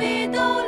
be the